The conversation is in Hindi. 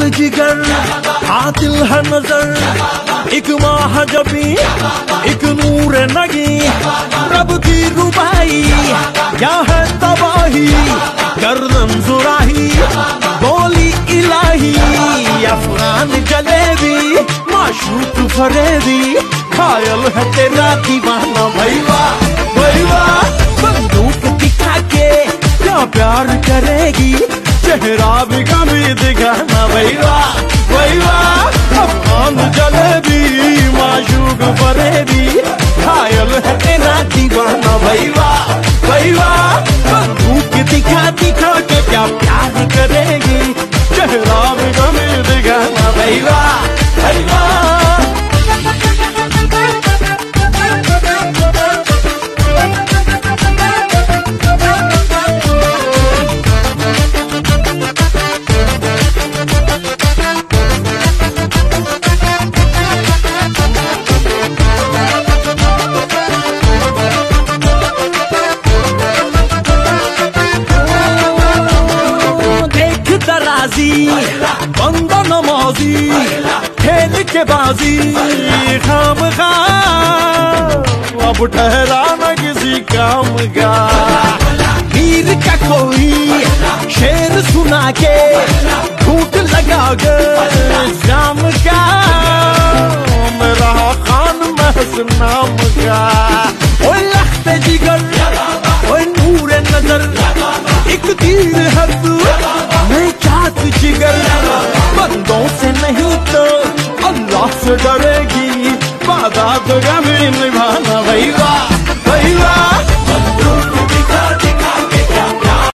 दिल जिगर हाँ दिल है नज़र। एक माह जबी, एक नूर नगी। रब की रुबाई क्या है तबाही, गर्दन सुराही बोली इलाही। अफगान जलेबी, माशूक फरेबी। खायल है तेरा दीवाना भैया भैया। बंदूक दिखा के क्या प्यार करेगी? चेहरा भी कभी दिखाना भैया भैया अफगान जलेबी माशूक फरेबी घायल है तेरा दीवाना भैया भैया वाह दिखा दिखा के क्या प्यार करेगी? चेहरा दराजी बंद खेल के बाजी खाम अब ठहरा न किसी काम का। वीर का कोई शेर सुना के झूठ लगा के नाम का ओ लख्त जिगर। ओ नूर नज़र एक तीर है तू मैं चाहत जिगर, बंदों से नहीं तो अल्लाह से डरेगी। वादा तो कभी निभाना भैया